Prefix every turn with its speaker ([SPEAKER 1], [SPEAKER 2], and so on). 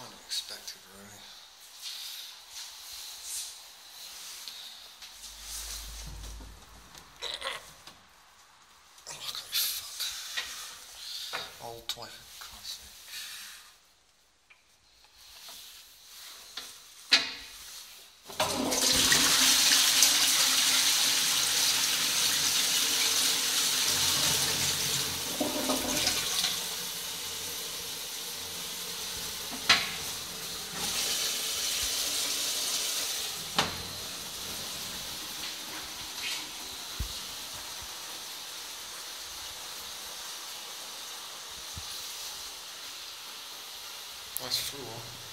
[SPEAKER 1] kind of expected, really. Oh. Old toy, Christ's Nice floor.